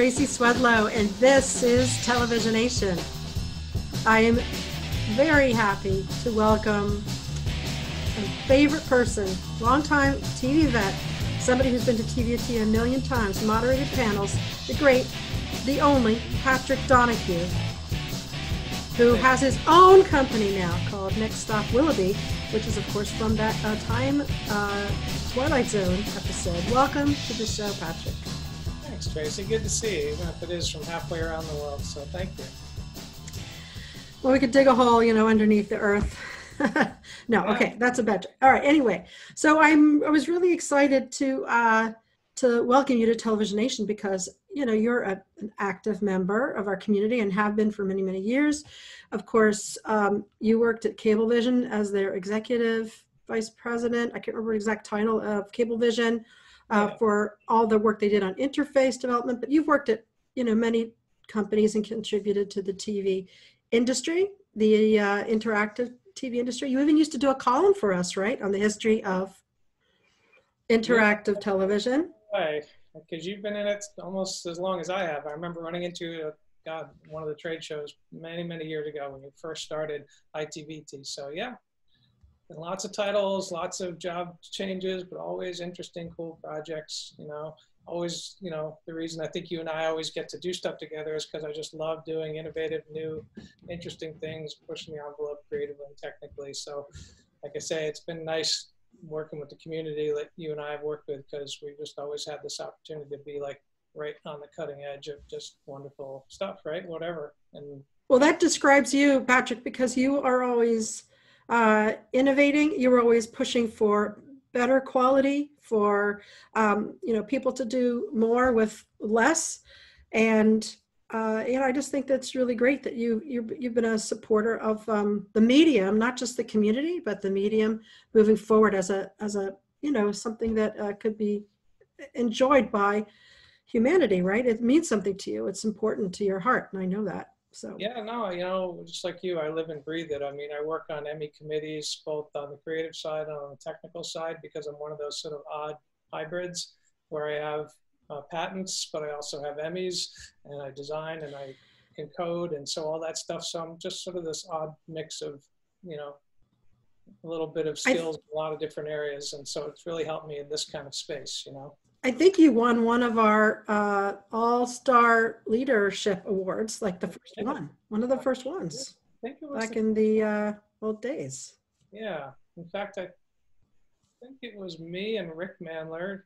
Tracy Swedlow, and this is Televisionation. I am very happy to welcome a favorite person, longtime TV vet, somebody who's been to TVT a million times, moderated panels, the great, the only Patrick Donoghue, who has his own company now called Next Stop Willoughby, which is, of course, from that uh, time uh, Twilight Zone episode. Welcome to the show, Patrick. Thanks, Tracy. Good to see you, even if it is from halfway around the world. So thank you. Well, we could dig a hole, you know, underneath the earth. no, okay, that's a better. All right. Anyway, so I'm I was really excited to uh, to welcome you to Televisionation because you know you're a, an active member of our community and have been for many many years. Of course, um, you worked at Cablevision as their executive vice president. I can't remember the exact title of Cablevision uh, yeah. for all the work they did on interface development. But you've worked at you know many companies and contributed to the TV industry, the uh, interactive TV industry. You even used to do a column for us, right, on the history of interactive yeah. television. Right, because you've been in it almost as long as I have. I remember running into a, God, one of the trade shows many, many years ago when you first started ITVT. So yeah, and lots of titles, lots of job changes, but always interesting, cool projects. You know, always, you know, the reason I think you and I always get to do stuff together is because I just love doing innovative, new, interesting things, pushing the envelope creatively and technically. So, like I say, it's been nice working with the community that you and I have worked with because we just always had this opportunity to be like right on the cutting edge of just wonderful stuff, right? Whatever. And well, that describes you, Patrick, because you are always uh, innovating. You were always pushing for better quality, for um, you know people to do more with less, and uh, and I just think that's really great that you you you've been a supporter of um, the medium, not just the community, but the medium moving forward as a as a you know something that uh, could be enjoyed by humanity. Right? It means something to you. It's important to your heart, and I know that. So yeah, no, you know, just like you, I live and breathe it. I mean, I work on Emmy committees, both on the creative side and on the technical side, because I'm one of those sort of odd hybrids where I have uh, patents, but I also have Emmys, and I design and I can code, and so all that stuff. So I'm just sort of this odd mix of, you know, a little bit of skills in a lot of different areas, and so it's really helped me in this kind of space, you know. I think you won one of our uh, All Star Leadership Awards, like the first one, one of the first ones back in the uh, old days. Yeah, in fact, I think it was me and Rick Mandler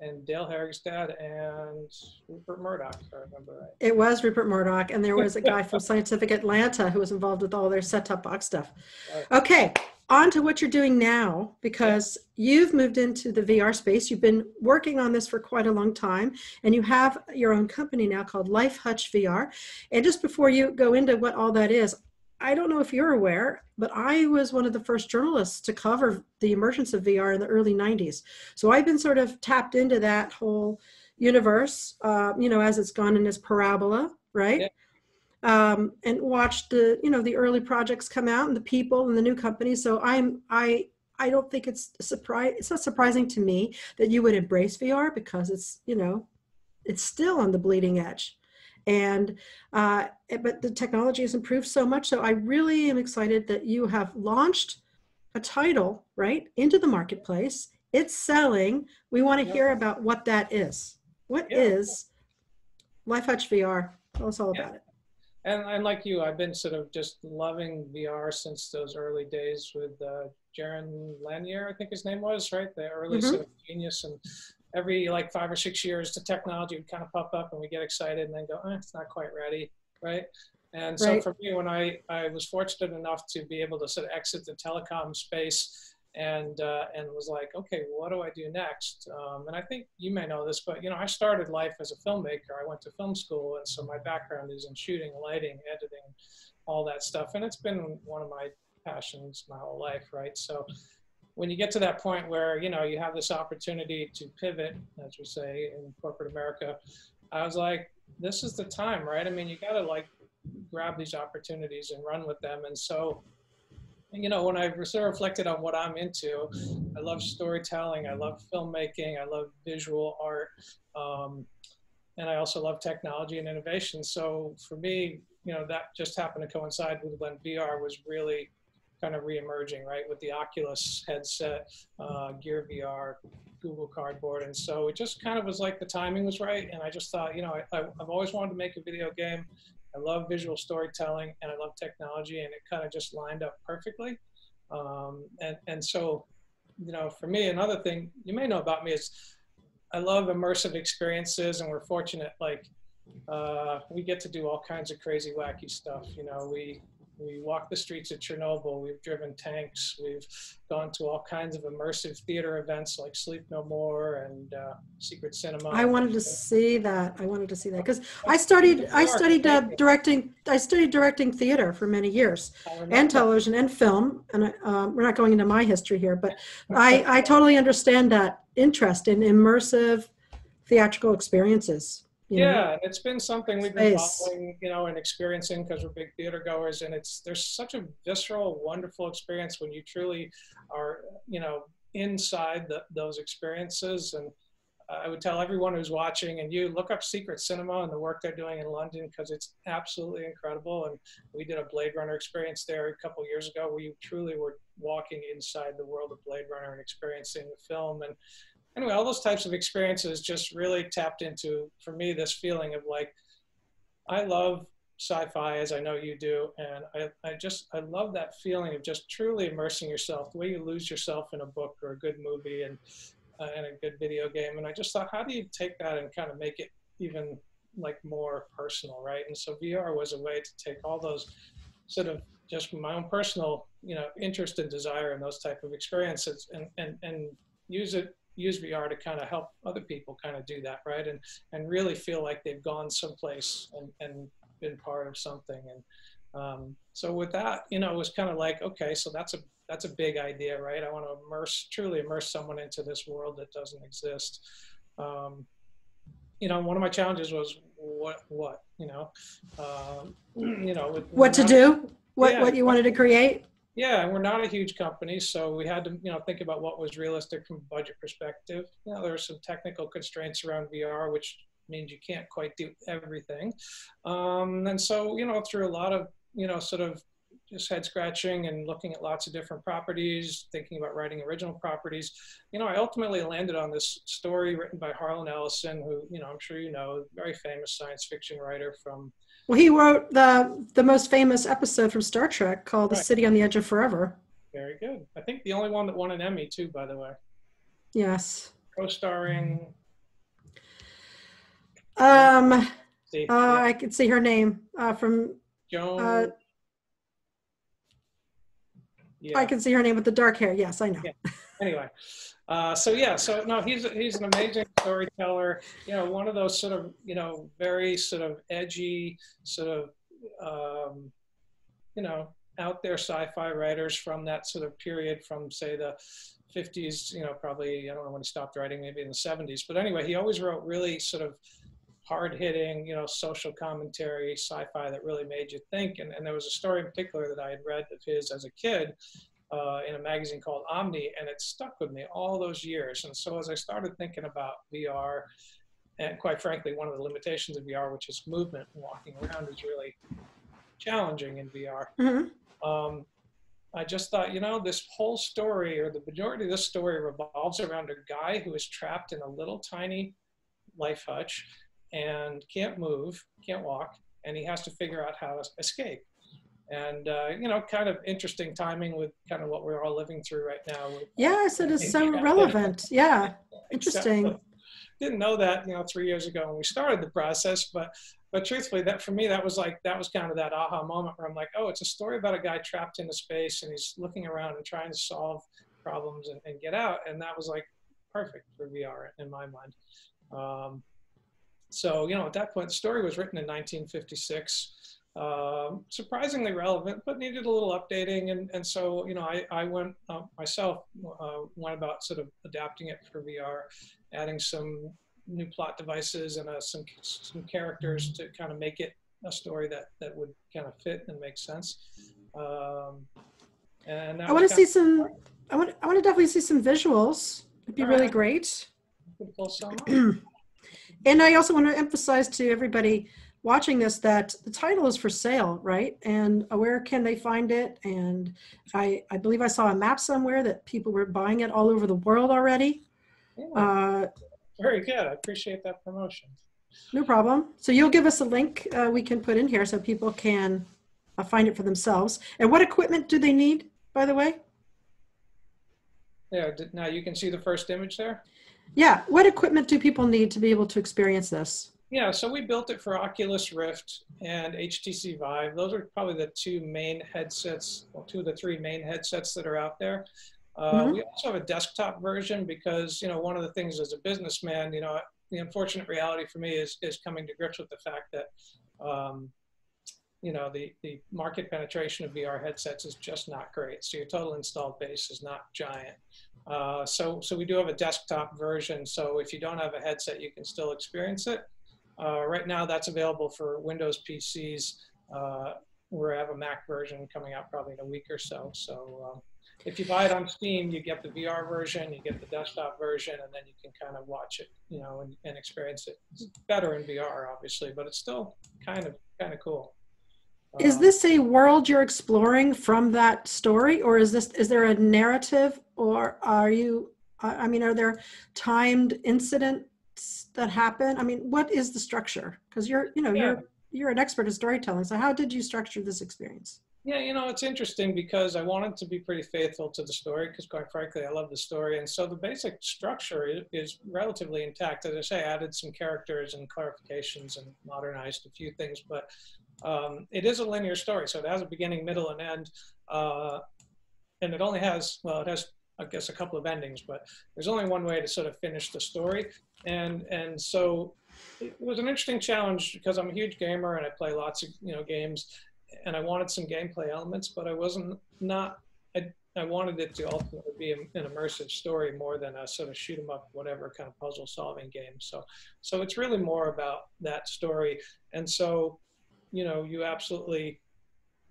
and Dale Herigstad and Rupert Murdoch, if I remember right. It was Rupert Murdoch, and there was a guy from Scientific Atlanta who was involved with all their set-top box stuff. Okay, on to what you're doing now because you've moved into the VR space. You've been working on this for quite a long time, and you have your own company now called Life Hutch VR. And just before you go into what all that is, I don't know if you're aware, but I was one of the first journalists to cover the emergence of VR in the early 90s. So I've been sort of tapped into that whole universe, uh, you know, as it's gone in this parabola, right? Yeah um, and watched the you know the early projects come out and the people and the new companies. So I'm I I don't think it's surprise it's not surprising to me that you would embrace VR because it's you know it's still on the bleeding edge. And uh, but the technology has improved so much. So i really am excited that you have launched a title right into the marketplace. It's selling. We want to hear about what that is. What yeah. is life hutch vr tell us all yeah. about it and, and like you, I've been sort of just loving VR since those early days with uh, Jaron Lanier, I think his name was, right? The early mm-hmm. sort of genius. And every like five or six years, the technology would kind of pop up and we get excited and then go, eh, it's not quite ready, right? And so right. for me, when I, I was fortunate enough to be able to sort of exit the telecom space and uh, and was like, okay, what do I do next? Um, and I think you may know this, but you know, I started life as a filmmaker. I went to film school, and so my background is in shooting, lighting, editing, all that stuff, and it's been one of my passions my whole life, right? So when you get to that point where you know you have this opportunity to pivot, as we say in corporate America, I was like, this is the time, right? I mean, you got to like grab these opportunities and run with them, and so you know, when I reflected on what I'm into, I love storytelling, I love filmmaking, I love visual art. Um, and I also love technology and innovation. So for me, you know, that just happened to coincide with when VR was really kind of re-emerging, right, with the Oculus headset, uh, Gear VR, Google Cardboard, and so it just kind of was like the timing was right, and I just thought, you know, I, I've always wanted to make a video game. I love visual storytelling and I love technology, and it kind of just lined up perfectly. Um, and and so, you know, for me, another thing you may know about me is I love immersive experiences, and we're fortunate like uh, we get to do all kinds of crazy, wacky stuff. You know, we we walk the streets of Chernobyl. We've driven tanks. We've gone to all kinds of immersive theater events like Sleep No More and uh, Secret Cinema. I wanted to see that. I wanted to see that because I studied. I studied uh, directing. I studied directing theater for many years, and television and film. And um, we're not going into my history here, but I I totally understand that interest in immersive theatrical experiences yeah know, and it's been something we've been following you know and experiencing because we're big theater goers and it's there's such a visceral wonderful experience when you truly are you know inside the, those experiences and I would tell everyone who's watching and you look up Secret Cinema and the work they're doing in London because it's absolutely incredible. And we did a Blade Runner experience there a couple years ago where you truly were walking inside the world of Blade Runner and experiencing the film. And anyway, all those types of experiences just really tapped into, for me, this feeling of like, I love sci-fi as I know you do, and I, I just I love that feeling of just truly immersing yourself, the way you lose yourself in a book or a good movie and uh, and a good video game. And I just thought, how do you take that and kind of make it even like more personal, right? And so VR was a way to take all those sort of just my own personal, you know, interest and desire in those type of experiences and and and use it use VR to kind of help other people kind of do that, right? And and really feel like they've gone someplace and, and been part of something. And um, so with that, you know, it was kind of like, okay, so that's a that's a big idea, right? I want to immerse, truly immerse someone into this world that doesn't exist. Um, you know, one of my challenges was what, what, you know, um, you know, with, what to do, what, yeah, what you wanted to create. Yeah, and we're not a huge company, so we had to, you know, think about what was realistic from a budget perspective. You know, there are some technical constraints around VR, which means you can't quite do everything. Um, and so, you know, through a lot of, you know, sort of just head scratching and looking at lots of different properties, thinking about writing original properties. You know, I ultimately landed on this story written by Harlan Ellison, who, you know, I'm sure you know, very famous science fiction writer from well, he wrote the the most famous episode from Star Trek called right. "The City on the Edge of Forever." Very good. I think the only one that won an Emmy too, by the way. Yes. Co-starring. Um, uh, I can see her name uh, from. Joan. Uh, yeah. I can see her name with the dark hair. Yes, I know. Yeah. Anyway, uh, so yeah, so no, he's he's an amazing storyteller. You know, one of those sort of you know very sort of edgy, sort of um, you know out there sci-fi writers from that sort of period from say the 50s. You know, probably I don't know when he stopped writing, maybe in the 70s. But anyway, he always wrote really sort of hard-hitting, you know, social commentary sci-fi that really made you think. And, and there was a story in particular that I had read of his as a kid uh, in a magazine called Omni, and it stuck with me all those years. And so as I started thinking about VR, and quite frankly, one of the limitations of VR, which is movement and walking around, is really challenging in VR. Mm-hmm. Um, I just thought, you know, this whole story, or the majority of this story, revolves around a guy who is trapped in a little tiny life hutch and can't move, can't walk, and he has to figure out how to escape and uh, you know kind of interesting timing with kind of what we're all living through right now yes it is so relevant. Yeah interesting. Didn't know that you know three years ago when we started the process but but truthfully that for me that was like that was kind of that aha moment where i'm like oh it's a story about a guy trapped in a space and he's looking around and trying to solve problems and, and get out. And that was like perfect for vr in my mind. Um, so you know at that point the story was written in 1956 um, surprisingly relevant, but needed a little updating. And, and so, you know, I, I went uh, myself, uh, went about sort of adapting it for VR, adding some new plot devices and uh, some, some characters to kind of make it a story that, that would kind of fit and make sense. Um, and I want to see some, I want, I want to definitely see some visuals. It'd be really right. great. And I also want to emphasize to everybody watching this that the title is for sale, right? And where can they find it? And I, I believe I saw a map somewhere that people were buying it all over the world already. Yeah, Uh, very good. I appreciate that promotion. no problem. So you'll give us a link uh, we can put in here so people can uh, find it for themselves. And what equipment do they need, by the way? Yeah, now you can see the first image there. Yeah, what equipment do people need to be able to experience this? Yeah, so we built it for Oculus Rift and HTC Vive. Those are probably the two main headsets, well, two of the three main headsets that are out there. Uh, Mhm. We also have a desktop version because, you know, one of the things as a businessman, you know, the unfortunate reality for me is, is coming to grips with the fact that, um, you know, the, the market penetration of VR headsets is just not great. So your total installed base is not giant. Uh, so, so we do have a desktop version. So if you don't have a headset, you can still experience it. Uh, right now, that's available for Windows PCs. Uh, we have a Mac version coming out probably in a week or so. So um, if you buy it on Steam, you get the VR version, you get the desktop version, and then you can kind of watch it, you know, and, and experience it. It's better in VR, obviously, but it's still kind of kind of cool. Is Um, this a world you're exploring from that story, or is this is there a narrative, or are you? I I mean, are there timed incidents that happen? I mean, what is the structure? Because you're, you know, Yeah. you're you're an expert at storytelling. So how did you structure this experience? Yeah, you know, it's interesting because I wanted to be pretty faithful to the story because, quite frankly, I love the story. And so the basic structure is, is relatively intact. As I say, I added some characters and clarifications and modernized a few things, but um, it is a linear story. So it has a beginning, middle, and end. Uh, and it only has, well, it has, I guess, a couple of endings, but there's only one way to sort of finish the story. And, and so it was an interesting challenge because I'm a huge gamer and I play lots of, you know, games and I wanted some gameplay elements, but I wasn't not. I, I wanted it to ultimately be an immersive story more than a sort of shoot 'em up, whatever kind of puzzle solving game. So, so it's really more about that story. And so, you know, you absolutely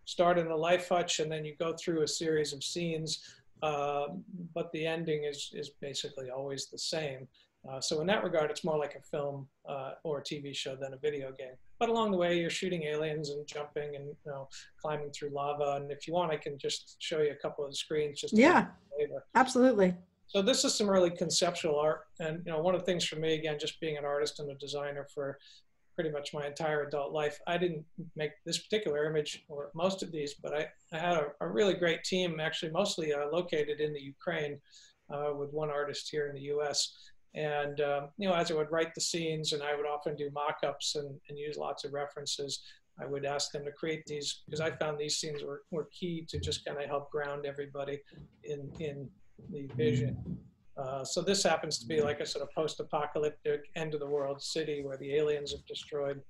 start in the life hutch, and then you go through a series of scenes. Uh, but the ending is is basically always the same. Uh, so in that regard, it's more like a film uh, or a TV show than a video game. But along the way, you're shooting aliens and jumping and you know climbing through lava. And if you want, I can just show you a couple of the screens. Just to Yeah, flavor. absolutely. So this is some really conceptual art, and you know one of the things for me again, just being an artist and a designer for pretty much my entire adult life, I didn't make this particular image or most of these, but I, I had a, a really great team, actually mostly uh, located in the Ukraine, uh, with one artist here in the U.S. And um, you know, as I would write the scenes, and I would often do mock-ups and, and use lots of references. I would ask them to create these because I found these scenes were, were key to just kind of help ground everybody in in the vision. Uh, so this happens to be like a sort of post-apocalyptic end of the world city where the aliens have destroyed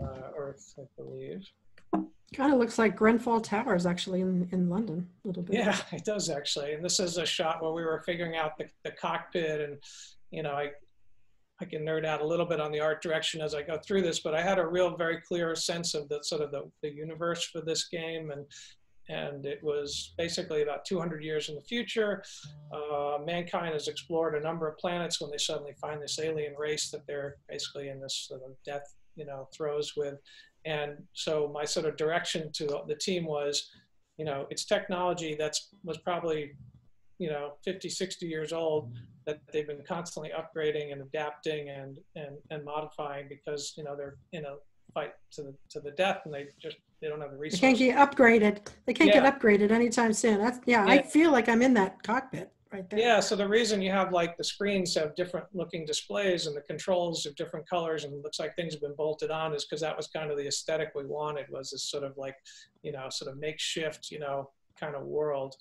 uh, Earth, I believe. Kind of looks like Grenfell Towers actually in, in London a little bit. Yeah, it does actually. And this is a shot where we were figuring out the, the cockpit and, you know, I, I can nerd out a little bit on the art direction as I go through this, but I had a real very clear sense of the sort of the, the universe for this game. And, and it was basically about 200 years in the future. Uh, mankind has explored a number of planets when they suddenly find this alien race that they're basically in this sort of death, you know, throes with. And so my sort of direction to the team was, you know, it's technology that's was probably, you know, 50, 60 years old that they've been constantly upgrading and adapting and, and, and modifying because, you know, they're in a fight to the, to the death and they just, they don't have the resources. They can't get upgraded. They can't Yeah. get upgraded anytime soon. That's yeah, I feel like I'm in that cockpit right there. Yeah, so the reason you have like the screens have different looking displays and the controls of different colors and it looks like things have been bolted on is because that was kind of the aesthetic we wanted was this sort of like, you know, sort of makeshift, you know, kind of world.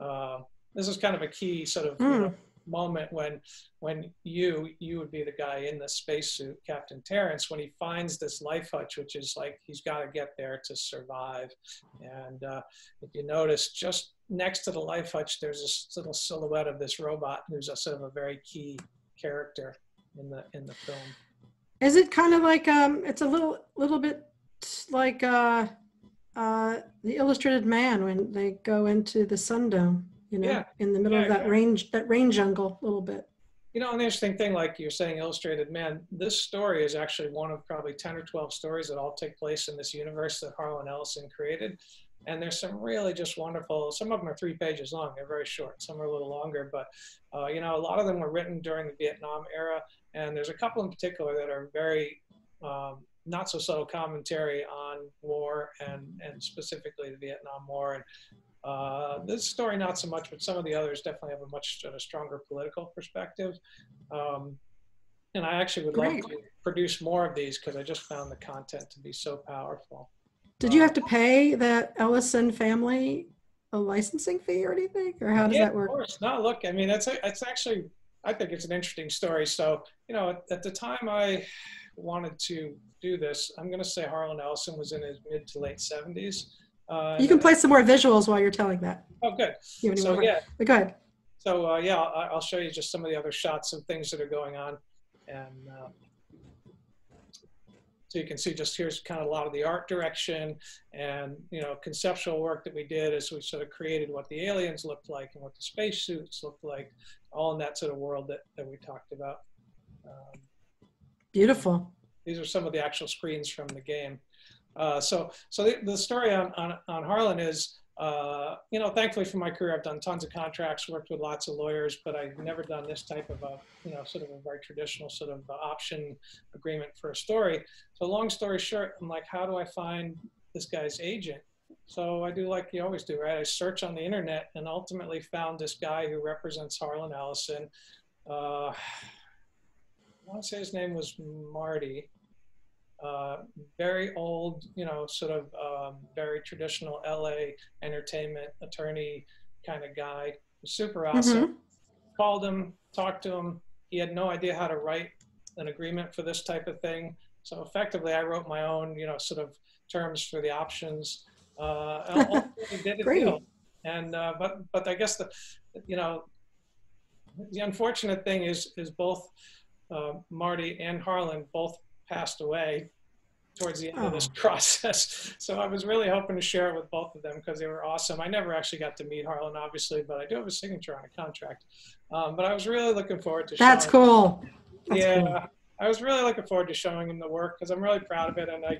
Uh, this is kind of a key sort of you Mm. know, moment when when you you would be the guy in the spacesuit, Captain Terrence, when he finds this life hutch, which is like he's got to get there to survive. And uh, if you notice, just next to the life hutch, there's this little silhouette of this robot who's a sort of a very key character in the in the film. Is it kind of like um? It's a little little bit like uh, uh, the Illustrated Man when they go into the Sun Dome. You know, Yeah. in the middle Yeah, of that exactly. range that rain jungle a little bit. You know, an interesting thing, like you're saying, Illustrated Man, this story is actually one of probably 10 or 12 stories that all take place in this universe that Harlan Ellison created. And there's some really just wonderful, some of them are three pages long, they're very short, some are a little longer, but uh, you know, a lot of them were written during the Vietnam era. And there's a couple in particular that are very um, not so subtle commentary on war and, and specifically the Vietnam War. And uh, this story, not so much, but some of the others definitely have a much uh, stronger political perspective. Um, and I actually would Great. love to produce more of these because I just found the content to be so powerful. Did you have to pay the Ellison family a licensing fee or anything, or how does yeah, that work? Of course. No, look, I mean, it's a, it's actually, I think it's an interesting story. So, you know, at, at the time I wanted to do this, I'm going to say Harlan Ellison was in his mid to late 70s. Uh, you can play some more visuals while you're telling that. Oh, good. So yeah, but go ahead. So uh, yeah, I'll, I'll, show you just some of the other shots of things that are going on, and uh, so you can see just here's kind of a lot of the art direction and you know conceptual work that we did as we sort of created what the aliens looked like and what the spacesuits looked like, all in that sort of world that that we talked about. Um, Beautiful. These are some of the actual screens from the game. Uh, so, so the, the story on, on, on, Harlan is, uh, you know, thankfully for my career, I've done tons of contracts, worked with lots of lawyers, but I've never done this type of a, you know, sort of a very traditional sort of option agreement for a story. So long story short, I'm like, how do I find this guy's agent? So I do like you always do, right? I search on the internet and ultimately found this guy who represents Harlan Ellison. Uh, I want to say his name was Marty. Uh, very old, you know, sort of um, very traditional LA entertainment attorney kind of guy. Super awesome. Mm-hmm. Called him, talked to him. He had no idea how to write an agreement for this type of thing. So effectively, I wrote my own, you know, sort of terms for the options. Uh, did Great. Deal. And uh, but but I guess the, you know, the unfortunate thing is is both uh, Marty and Harlan both passed away towards the end oh. of this process. So I was really hoping to share it with both of them because they were awesome. I never actually got to meet Harlan, obviously, but I do have a signature on a contract. Um, but I was really looking forward to. That's cool. That's yeah, cool. I was really looking forward to showing him the work because I'm really proud of it, and I,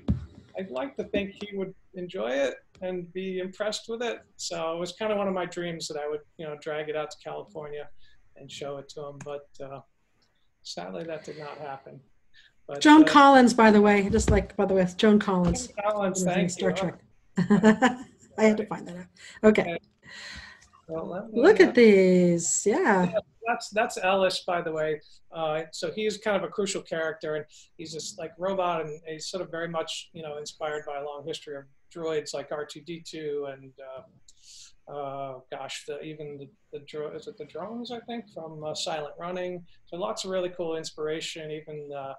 I'd like to think he would enjoy it and be impressed with it. So it was kind of one of my dreams that I would, you know, drag it out to California and show it to him. But uh, sadly, that did not happen. But, Joan uh, Collins, by the way, just like by the way, Joan Collins. Joan Collins, thank Star you. Trek. I had to find that out. Okay. Well, Look at uh, these. Yeah. yeah. That's that's Ellis, by the way. Uh, so he's kind of a crucial character, and he's this like robot, and he's sort of very much you know inspired by a long history of droids like R2D2 and uh, uh, gosh, the, even the, the dro- is it the drones? I think from uh, Silent Running. So lots of really cool inspiration. Even uh,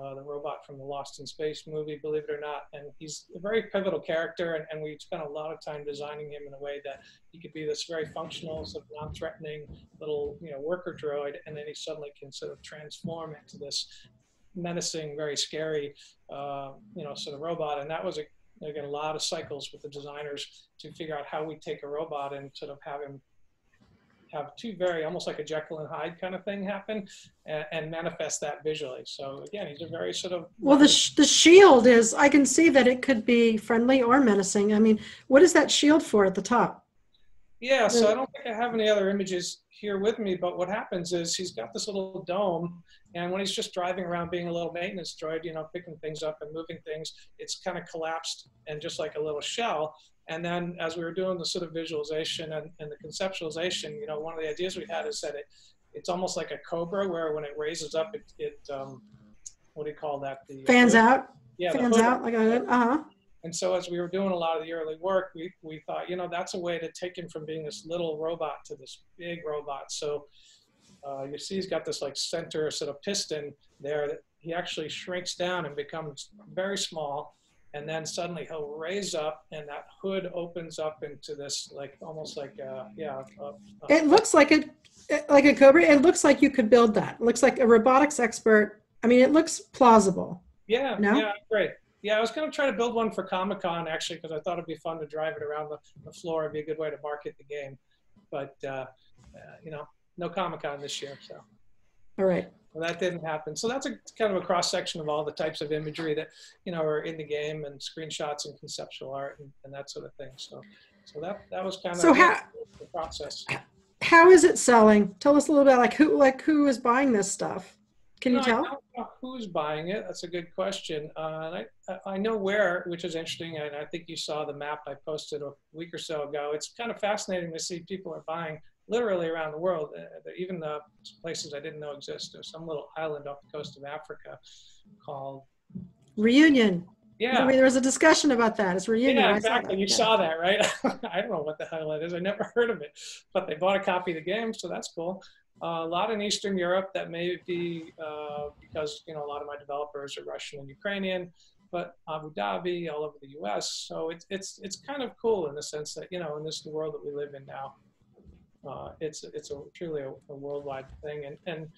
uh, the robot from the Lost in Space movie, believe it or not. And he's a very pivotal character, and, and we spent a lot of time designing him in a way that he could be this very functional, sort of non-threatening little you know worker droid, and then he suddenly can sort of transform into this menacing, very scary, uh, you know, sort of robot. And that was a Get a lot of cycles with the designers to figure out how we take a robot and sort of have him have two very almost like a Jekyll and Hyde kind of thing happen and, and manifest that visually. So again, he's a very sort of well. The sh- the shield is I can see that it could be friendly or menacing. I mean, what is that shield for at the top? Yeah, so I don't think I have any other images here with me, but what happens is he's got this little dome, and when he's just driving around being a little maintenance droid, you know, picking things up and moving things, it's kind of collapsed and just like a little shell. And then as we were doing the sort of visualization and, and the conceptualization, you know, one of the ideas we had is that it, it's almost like a cobra where when it raises up, it, it um, what do you call that? The fans uh, out. Yeah, fans out like a hood. Uh huh. And so as we were doing a lot of the early work, we, we thought, you know, that's a way to take him from being this little robot to this big robot. So uh, you see he's got this like center sort of piston there that he actually shrinks down and becomes very small. And then suddenly he'll raise up and that hood opens up into this like almost like a, yeah. A, a, it looks like a, like a Cobra. It looks like you could build that. It looks like a robotics expert. I mean, it looks plausible. Yeah, no? yeah, great. Yeah, I was going to try to build one for Comic Con actually because I thought it'd be fun to drive it around the, the floor. It'd be a good way to market the game. But, uh, uh, you know, no Comic Con this year. So. All right. Well, that didn't happen. So that's a kind of a cross section of all the types of imagery that you know are in the game and screenshots and conceptual art and, and that sort of thing. So, so that that was kind of so how, the process. How is it selling? Tell us a little bit like who like who is buying this stuff. Can you, tell? Don't know who's buying it. That's a good question. Uh, and I, I know where, which is interesting. And I think you saw the map I posted a week or so ago. It's kind of fascinating to see people are buying literally around the world, uh, even the places I didn't know exist. There's some little island off the coast of Africa called Reunion. Yeah. I mean, there was a discussion about that. It's Reunion. Yeah, exactly. Saw you yeah. saw that, right? I don't know what the hell it is. I never heard of it, but they bought a copy of the game, so that's cool. Uh, a lot in Eastern Europe that may be uh, because you know a lot of my developers are Russian and Ukrainian, but Abu Dhabi, all over the U.S. So it's it's it's kind of cool in the sense that you know in this the world that we live in now uh, it's it's a truly a, a, worldwide thing. And and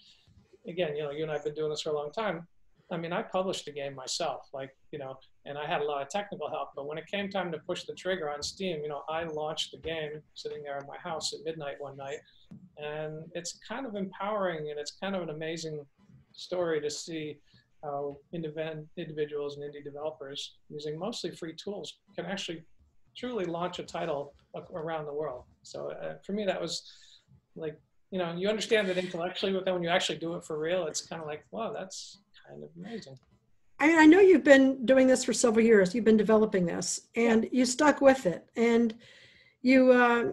again, you know, you and I've been doing this for a long time. I mean, I published the game myself, like you know, and I had a lot of technical help. But when it came time to push the trigger on Steam, you know, I launched the game sitting there in my house at midnight one night, and it's kind of empowering and it's kind of an amazing story to see how individuals and indie developers using mostly free tools can actually truly launch a title around the world. So uh, for me, that was like, you know, you understand it intellectually, but then when you actually do it for real, it's kind of like, wow, that's kind of amazing. I mean, I know you've been doing this for several years. You've been developing this, and you stuck with it, and you, uh,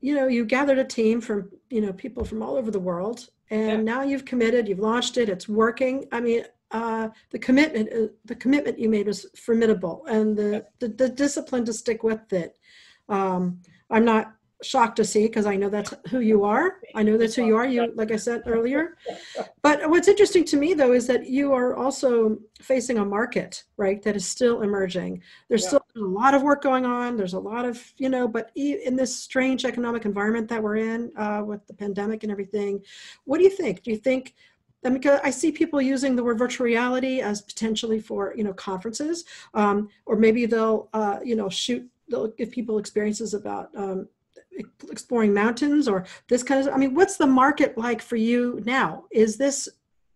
you know, you gathered a team from you know people from all over the world, and yeah. now you've committed. You've launched it. It's working. I mean, uh, the commitment uh, the commitment you made was formidable and the, the, the discipline to stick with it. Um, i'm not shocked to see because i know that's who you are. I know that's who you are you like i said earlier. But what's interesting to me though is that you are also facing a market right that is still emerging. There's yeah. still a lot of work going on. There's a lot of you know but in this strange economic environment that we're in uh, with the pandemic and everything what do you think? Do you think I mean, I see people using the word virtual reality as potentially for you know conferences, um, or maybe they'll uh, you know shoot they'll give people experiences about um, exploring mountains or this kind of. I mean, what's the market like for you now? Is this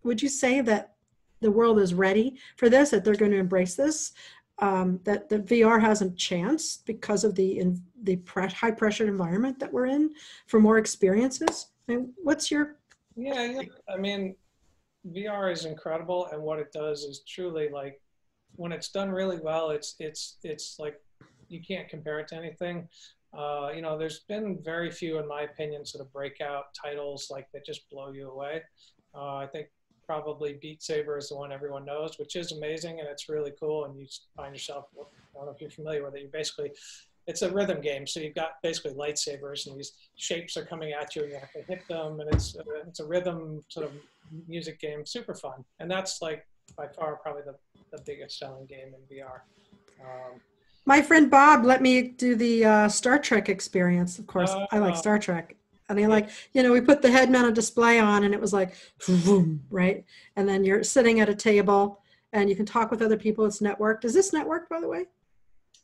would you say that the world is ready for this? That they're going to embrace this? Um, that the VR has a chance because of the in, the pre- high pressure environment that we're in for more experiences. I mean, what's your yeah, yeah, I mean, VR is incredible, and what it does is truly like when it's done really well, it's it's it's like you can't compare it to anything. Uh, you know, there's been very few, in my opinion, sort of breakout titles like that just blow you away. Uh, I think probably Beat Saber is the one everyone knows, which is amazing and it's really cool. And you find yourself, I don't know if you're familiar with it, you basically it's a rhythm game. So you've got basically lightsabers, and these shapes are coming at you, and you have to hit them, and it's uh, it's a rhythm sort of music game, super fun. And that's like by far probably the, the biggest selling game in VR. Um, My friend Bob let me do the uh, Star Trek experience. Of course, uh, I like uh, Star Trek. I mean, like, you know, we put the head mounted display on and it was like, boom, right? And then you're sitting at a table and you can talk with other people. It's networked. Is this networked, by the way?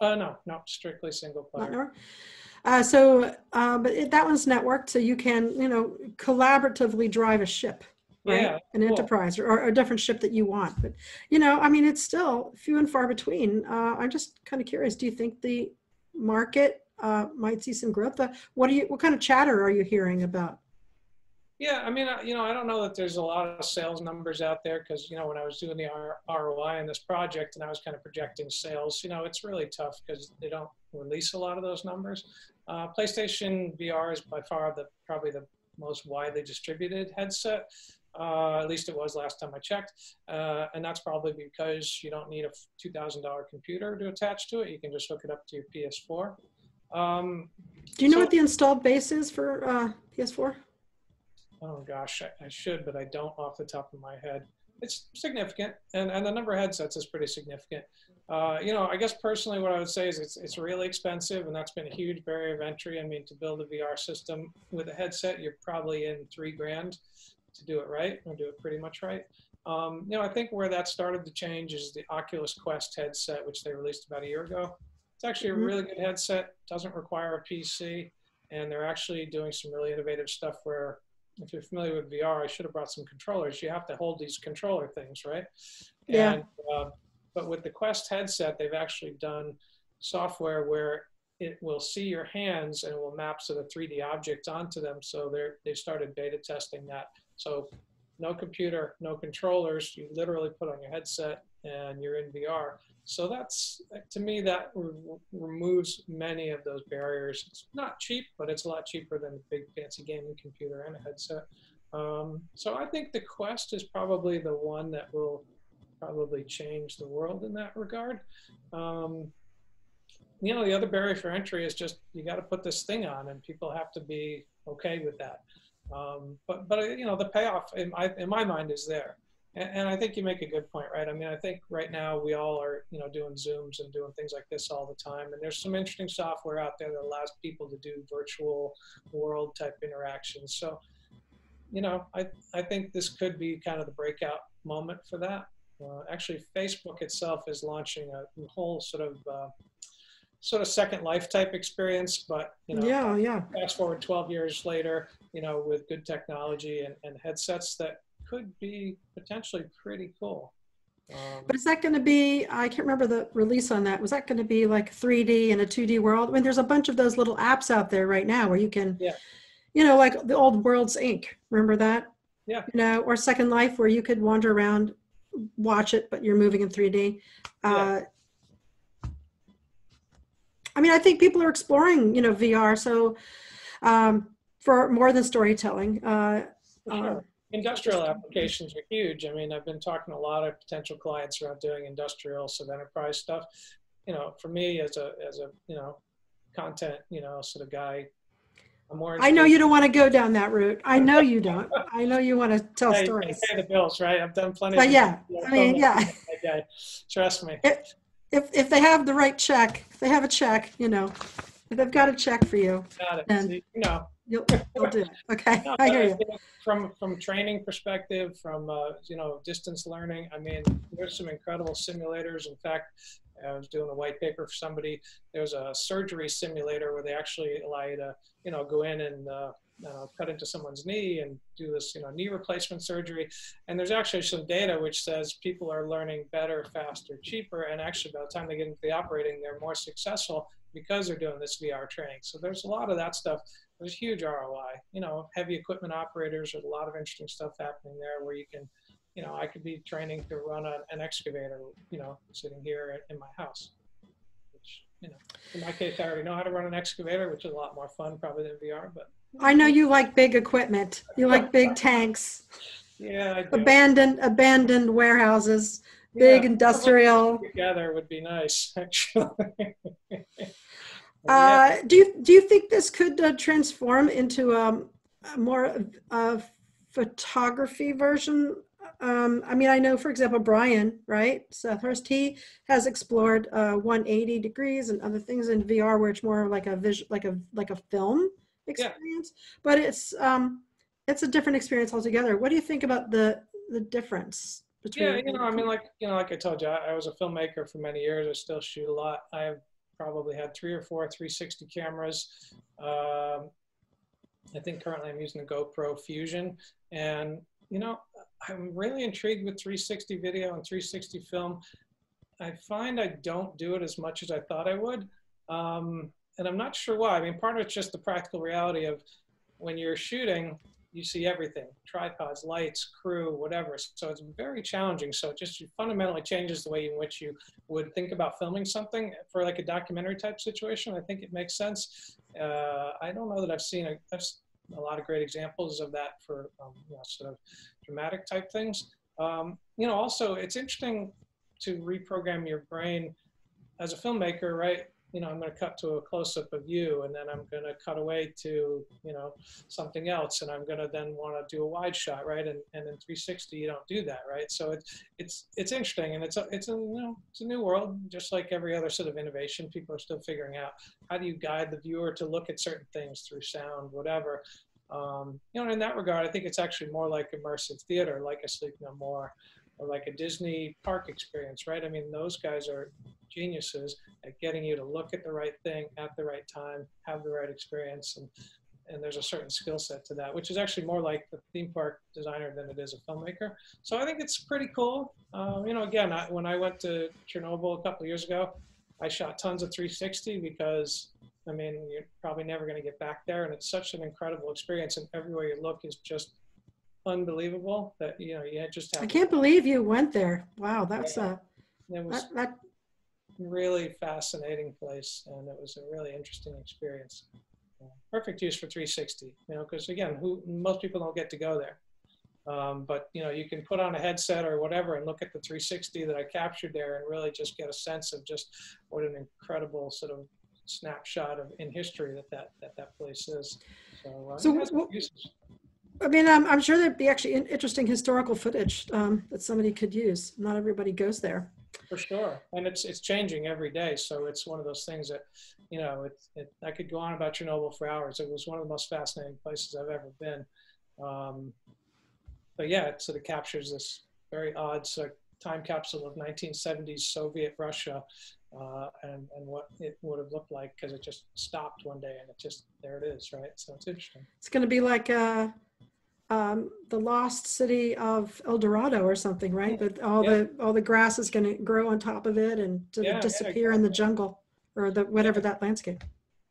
Uh, no, no, strictly single player. Uh, so, uh, but it, that one's networked, so you can, you know, collaboratively drive a ship, right? Yeah, An cool. enterprise or, or, a different ship that you want. But, you know, I mean, it's still few and far between. Uh, I'm just kind of curious. Do you think the market uh, might see some growth? Uh, what do you? What kind of chatter are you hearing about? Yeah, I mean, you know, I don't know that there's a lot of sales numbers out there because, you know, when I was doing the ROI in this project and I was kind of projecting sales, you know, it's really tough because they don't release a lot of those numbers. Uh, PlayStation VR is by far the probably the most widely distributed headset. Uh, at least it was last time I checked. Uh, and that's probably because you don't need a $2,000 computer to attach to it. You can just hook it up to your PS4. Um, Do you know so, what the installed base is for uh, PS4? Oh gosh, I, I, should, but I don't off the top of my head. It's significant, and, and the number of headsets is pretty significant. Uh, you know, I guess personally, what I would say is it's it's really expensive, and that's been a huge barrier of entry. I mean, to build a VR system with a headset, you're probably in three grand to do it right, or do it pretty much right. Um, you know, I think where that started to change is the Oculus Quest headset, which they released about a year ago. It's actually a mm-hmm. really good headset. Doesn't require a PC, and they're actually doing some really innovative stuff where if you're familiar with VR, I should have brought some controllers. You have to hold these controller things, right? Yeah. And, uh, but with the Quest headset, they've actually done software where it will see your hands and it will map sort of 3D objects onto them. So they're, they started beta testing that. So no computer, no controllers. You literally put on your headset and you're in VR. So that's, to me, that re removes many of those barriers. It's not cheap, but it's a lot cheaper than a big fancy gaming computer and a headset. Um, so I think the Quest is probably the one that will probably change the world in that regard. Um, you know, the other barrier for entry is just you got to put this thing on, and people have to be okay with that. Um, but but you know, the payoff in my in my mind is there, and, and, I think you make a good point, right? I mean, I think right now we all are you know doing zooms and doing things like this all the time, and there's some interesting software out there that allows people to do virtual world type interactions. So, you know, I I think this could be kind of the breakout moment for that. Uh, actually, Facebook itself is launching a whole sort of uh, sort of second life type experience, but you know, yeah, yeah. Fast forward 12 years later, you know, with good technology and, and headsets that could be potentially pretty cool. Um, but is that going to be? I can't remember the release on that. Was that going to be like 3D in a 2D world? I mean, there's a bunch of those little apps out there right now where you can, yeah. you know, like the old Worlds Inc. Remember that? Yeah. You know, or Second Life, where you could wander around, watch it, but you're moving in 3D. Yeah. Uh, I mean, I think people are exploring, you know, VR. So um, for more than storytelling. Uh, sure. uh, industrial applications are huge. I mean, I've been talking to a lot of potential clients around doing industrial, sort of enterprise stuff. You know, for me as a as a you know content you know sort of guy, I'm more. I know you don't want to go down that route. I know you don't. I know you want to tell hey, stories. Pay the bills, right? I've done plenty. But yeah, I mean, yeah. Trust me. It, if if they have the right check, if they have a check, you know, if they've got a check for you, got it. then See, you know, you'll, you'll do it. Okay, no, I hear you. From from training perspective, from uh, you know distance learning, I mean, there's some incredible simulators. In fact, I was doing a white paper for somebody. There's a surgery simulator where they actually allow you to, you know, go in and uh, uh, cut into someone's knee and do this, you know, knee replacement surgery. And there's actually some data which says people are learning better, faster, cheaper, and actually by the time they get into the operating, they're more successful because they're doing this VR training. So there's a lot of that stuff. There's huge ROI. You know, heavy equipment operators. There's a lot of interesting stuff happening there where you can, you know, I could be training to run a, an excavator, you know, sitting here in my house. Which, you know, in my case, I already know how to run an excavator, which is a lot more fun probably than VR, but I know you like big equipment. You like big tanks. Yeah, abandoned abandoned warehouses, big yeah, industrial. Together would be nice, actually. uh, do you do you think this could uh, transform into um, a more uh, photography version? Um, I mean, I know, for example, Brian, right, Seth Hurst, he has explored uh, 180 degrees and other things in VR, where it's more like a visual, like a like a film experience, yeah. but it's um, it's a different experience altogether. What do you think about the the difference between? Yeah, you know, I mean, like you know, like I told you, I, I was a filmmaker for many years. I still shoot a lot. I've probably had three or four 360 cameras. Um, I think currently I'm using the GoPro Fusion, and you know, I'm really intrigued with 360 video and 360 film. I find I don't do it as much as I thought I would. Um, and I'm not sure why. I mean, part of it's just the practical reality of when you're shooting, you see everything tripods, lights, crew, whatever. So it's very challenging. So it just fundamentally changes the way in which you would think about filming something for like a documentary type situation. I think it makes sense. Uh, I don't know that I've seen a, I've a lot of great examples of that for um, you know, sort of dramatic type things. Um, you know, also it's interesting to reprogram your brain as a filmmaker, right? You know, I'm going to cut to a close up of you and then I'm going to cut away to, you know, something else. And I'm going to then want to do a wide shot, right? And, and in 360, you don't do that, right? So it's, it's, it's interesting and it's a, it's a, you know, it's a new world, just like every other sort of innovation. People are still figuring out how do you guide the viewer to look at certain things through sound, whatever. Um, you know, in that regard, I think it's actually more like immersive theater, like a Sleep No More, or like a Disney park experience, right? I mean, those guys are geniuses at getting you to look at the right thing at the right time, have the right experience, and and there's a certain skill set to that, which is actually more like the theme park designer than it is a filmmaker. So I think it's pretty cool. Uh, you know, again, I, when I went to Chernobyl a couple of years ago, I shot tons of 360 because I mean, you're probably never going to get back there. And it's such an incredible experience. And everywhere you look is just unbelievable that, you know, you just have. I can't believe you went there. Wow. That's yeah. uh, was that, that really fascinating place. And it was a really interesting experience. perfect use for 360, you know, because again, who most people don't get to go there. Um, but you know, you can put on a headset or whatever and look at the 360 that I captured there and really just get a sense of just what an incredible sort of snapshot of in history that that that, that place is. So, uh, so I mean, I'm, I'm sure there'd be actually interesting historical footage um, that somebody could use. Not everybody goes there. For sure, and it's it's changing every day. So it's one of those things that, you know, it, it I could go on about Chernobyl for hours. It was one of the most fascinating places I've ever been. Um, but yeah, it sort of captures this very odd sort of time capsule of 1970s Soviet Russia uh, and, and what it would have looked like because it just stopped one day and it just, there it is, right? So it's interesting. It's going to be like uh, um, the lost city of El Dorado or something, right? That all yeah. the all the grass is going to grow on top of it and yeah, disappear yeah, exactly. in the jungle or the whatever that landscape.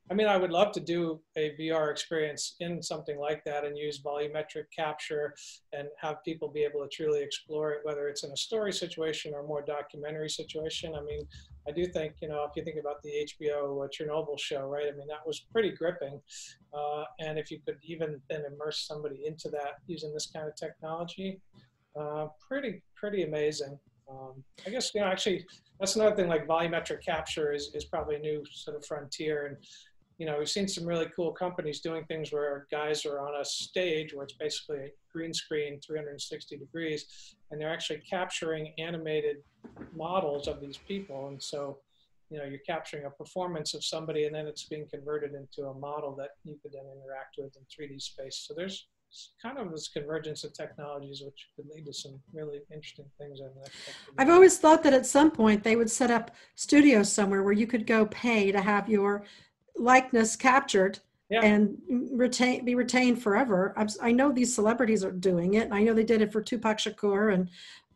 I mean, I would love to do a VR experience in something like that and use volumetric capture and have people be able to truly explore it, whether it's in a story situation or more documentary situation. I mean, I do think, you know, if you think about the HBO uh, Chernobyl show, right? I mean, that was pretty gripping. Uh, and if you could even then immerse somebody into that using this kind of technology, uh, pretty, pretty amazing. Um, I guess, you know, actually, that's another thing like volumetric capture is, is probably a new sort of frontier. And you know, we've seen some really cool companies doing things where guys are on a stage where it's basically a green screen 360 degrees and they're actually capturing animated models of these people. And so you know you're capturing a performance of somebody and then it's being converted into a model that you could then interact with in 3d space. So there's kind of this convergence of technologies which could lead to some really interesting things in the next I've always thought that at some point they would set up studios somewhere where you could go pay to have your likeness captured yeah. and retain be retained forever. I'm, i know these celebrities are doing it. I know they did it for Tupac Shakur and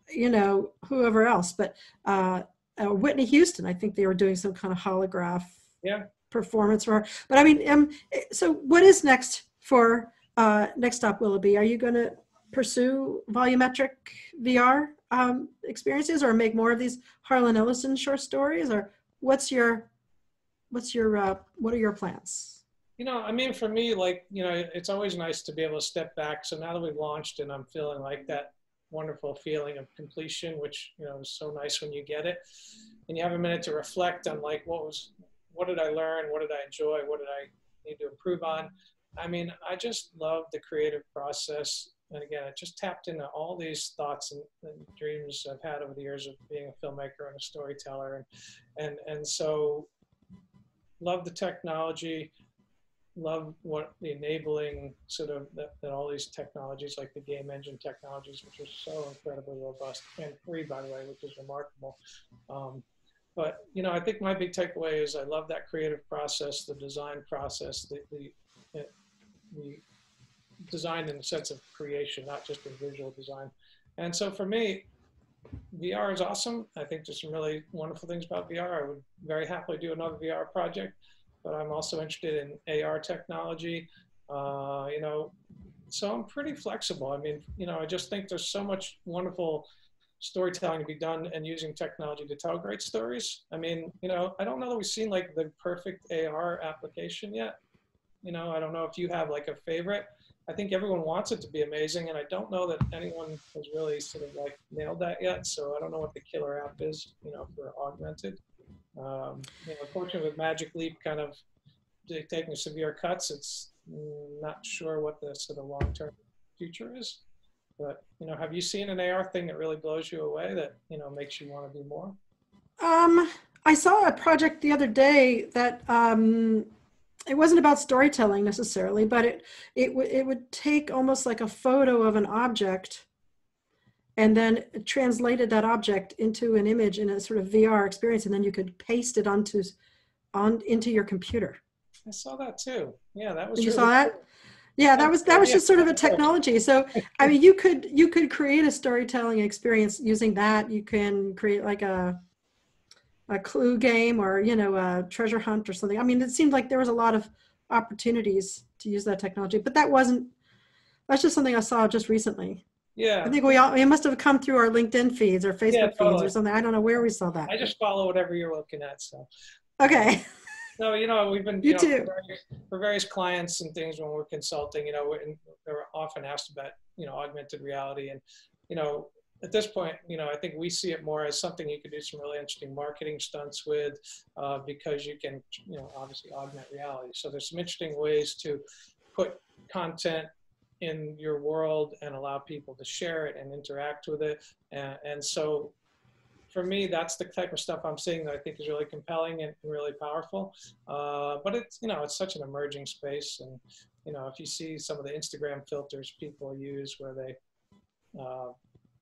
you know whoever else, but uh, uh, Whitney Houston, I think they were doing some kind of holograph yeah. performance for her. But I mean, um, so what is next for uh, Next Stop Willoughby? Are you going to pursue volumetric VR um, experiences or make more of these Harlan Ellison short stories, or what's your what's your uh, what are your plans? You know, I mean, for me, like you know, it's always nice to be able to step back. So now that we've launched, and I'm feeling like that wonderful feeling of completion, which you know is so nice when you get it, and you have a minute to reflect on like what was, what did I learn, what did I enjoy, what did I need to improve on. I mean, I just love the creative process. And again, it just tapped into all these thoughts and, and, dreams I've had over the years of being a filmmaker and a storyteller. And, and, and so love the technology, love what the enabling sort of that, that, all these technologies like the game engine technologies, which are so incredibly robust and free, by the way, which is remarkable. Um, but you know, I think my big takeaway is I love that creative process, the design process, the the, the design in the sense of creation, not just in visual design. And so for me, VR is awesome. I think there's some really wonderful things about VR. I would very happily do another VR project, but I'm also interested in AR technology. Uh, you know, so I'm pretty flexible. I mean, you know, I just think there's so much wonderful storytelling to be done and using technology to tell great stories. I mean, you know, I don't know that we've seen like the perfect AR application yet. You know, I don't know if you have like a favorite. I think everyone wants it to be amazing, and I don't know that anyone has really sort of like nailed that yet. So I don't know what the killer app is, you know, for augmented. Um, you know, fortunately with Magic Leap kind of taking severe cuts, it's not sure what the sort of long-term future is. But you know, have you seen an AR thing that really blows you away that you know makes you want to do more? Um, I saw a project the other day that um, it wasn't about storytelling necessarily, but it it it would take almost like a photo of an object, and then translated that object into an image in a sort of VR experience, and then you could paste it onto on into your computer. I saw that too. Yeah, that was. You really saw that? cool. Yeah, that was that was just sort of a technology. So I mean, you could you could create a storytelling experience using that. You can create like a a clue game or you know a treasure hunt or something. I mean, it seemed like there was a lot of opportunities to use that technology, but that wasn't. That's just something I saw just recently. Yeah. I think we all it must have come through our LinkedIn feeds or Facebook feeds totally. or something. I don't know where we saw that. I just follow whatever you're looking at. So, Okay. no, you know, we've been, You you, know, too. For, various, for various clients and things when we're consulting, you know, we're- they're often asked about, you know, augmented reality. And, you know, at this point, you know, I think we see it more as something you could do some really interesting marketing stunts with uh, because you can, you know, obviously augment reality. So there's some interesting ways to put content in your world and allow people to share it and interact with it. And, and so for me, that's the type of stuff I'm seeing that I think is really compelling and really powerful. Uh, but it's, you know, it's such an emerging space. And, you know, if you see some of the Instagram filters people use where they, uh,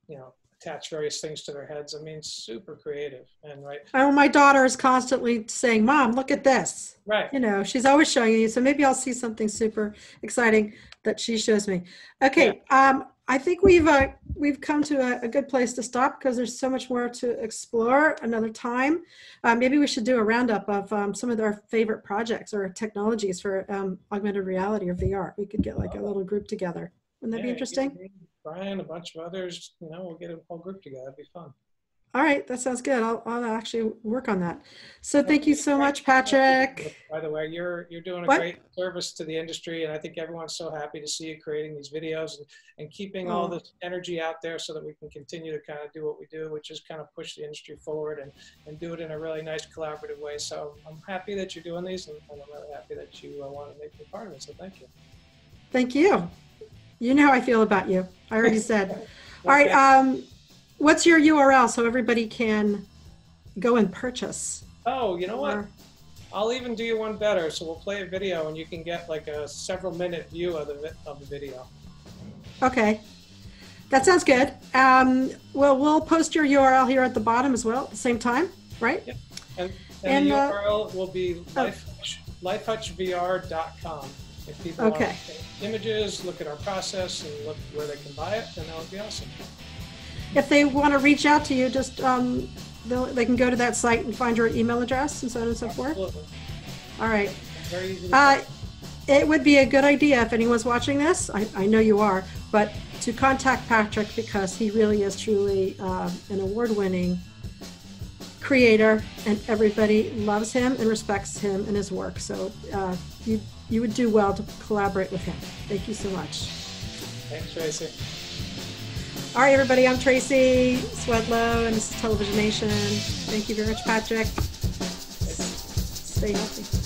you know, attach various things to their heads, I mean, super creative. And right. Oh, my daughter is constantly saying, "Mom, look at this." Right. you know she's always showing you so maybe i'll see something super exciting that she shows me. Okay um i think we've uh, we've come to a, a good place to stop because there's so much more to explore another time. Uh, maybe we should do a roundup of um, some of our favorite projects or technologies for um, augmented reality or vr we could get like a little group together. Wouldn't that Yeah, be interesting Brian, a bunch of others, you know, we'll get a whole group together. It'd be fun. all right that sounds good i'll, I'll actually work on that so thank you so much patrick By the way, you're you're doing a What? great service to the industry, and I think everyone's so happy to see you creating these videos and, and keeping all Oh. this energy out there so that we can continue to kind of do what we do, which is kind of push the industry forward and, and do it in a really nice collaborative way. So I'm happy that you're doing these, and, and I'm really happy that you uh, want to make me part of it. So thank you. thank you you know how i feel about you i already said All right. Um, what's your URL so everybody can go and purchase? oh, you know what? I'll even do you one better. So we'll play a video, and you can get like a several minute view of the of the video. Okay, that sounds good. Um, well, we'll post your URL here at the bottom as well at the same time, right? And, and, And, the uh, URL will be oh. lifehutchvr.com. If people Okay. images, look at our process, and look where they can buy it, then that would be awesome. If they want to reach out to you, just um, they'll- can go to that site and find your email address and so on and so forth. Absolutely. All right. Very easy. Uh, it would be a good idea if anyone's watching this. I, I know you are, but to contact Patrick because he really is truly uh, an award-winning creator, and everybody loves him and respects him and his work. So uh, you you would do well to collaborate with him. Thank you so much. Thanks, Tracy. All right, everybody. I'm Tracy Swedlow, and this is Televisionation. Thank you very much, Patrick. Stay healthy.